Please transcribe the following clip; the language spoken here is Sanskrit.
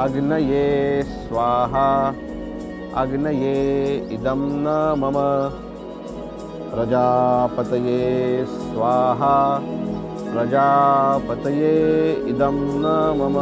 अग्नये स्वाहा। अग्नये इदं न मम प्रजापतये स्वाहा। प्रजापतये इदं न मम